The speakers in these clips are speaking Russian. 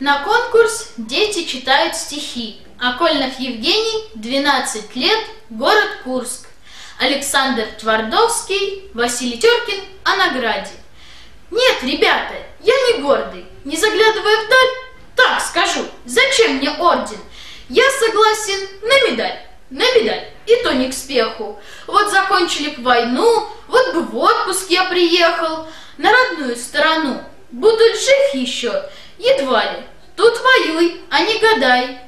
На конкурс дети читают стихи. Акольнов Евгений, 12 лет, город Курск. Александр Твардовский, Василий Теркин о награде. Нет, ребята, я не гордый. Не заглядывая вдаль, так скажу, зачем мне орден? Я согласен на медаль, на медаль, и то не к спеху. Вот закончили б войну, вот бы в отпуск я приехал, на родную сторону. Буду жив еще, едва ли. Тут воюй, а не гадай.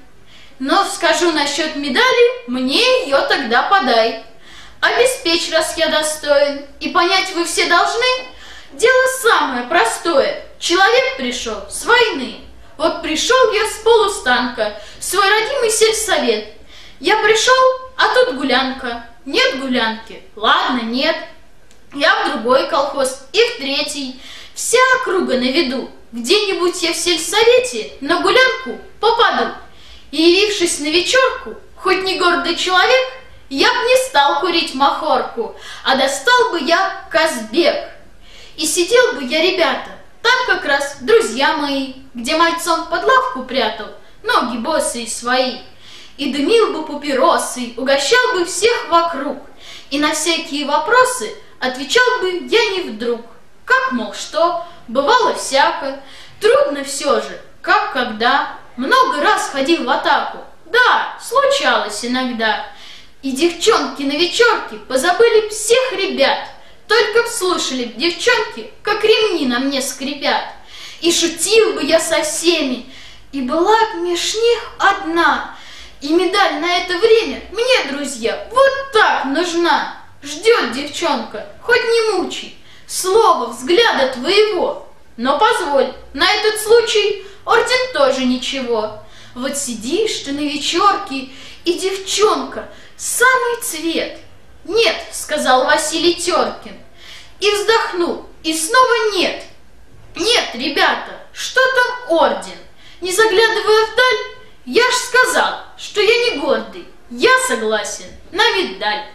Но скажу насчет медали, мне ее тогда подай. Обеспечь, раз я достоин, и понять вы все должны, дело самое простое. Человек пришел с войны. Вот пришел я с полустанка, в свой родимый сельсовет. Я пришел, а тут гулянка. Нет гулянки, ладно, нет. Я в другой колхоз и в третий. Вся округа на виду. Где-нибудь я в сельсовете на гулянку попаду. И явившись на вечерку, хоть не гордый человек, я б не стал курить махорку, а достал бы я Казбек. И сидел бы я, ребята, там как раз друзья мои, где мальцом под лавку прятал ноги босые свои. И дымил бы папиросы, угощал бы всех вокруг, и на всякие вопросы отвечал бы я не вдруг. Как, мол, что, бывало всяко, трудно все же, как когда, много раз ходил в атаку. Да, случалось иногда. И девчонки на вечерке позабыли всех ребят, только вслушали девчонки, как ремни на мне скрипят. И шутил бы я со всеми, и была б меж них одна. И медаль на это время мне, друзья, вот так нужна. Ждет девчонка, хоть не мучай слова, взгляда твоего. Но позволь, на этот случай орден тоже ничего. Вот сидишь ты на вечерке, и девчонка, самый цвет. Нет, сказал Василий Теркин, и вздохнул, и снова нет. Нет, ребята, что там орден? Не заглядывая вдаль, я ж сказал, что я не гордый, я согласен на медаль.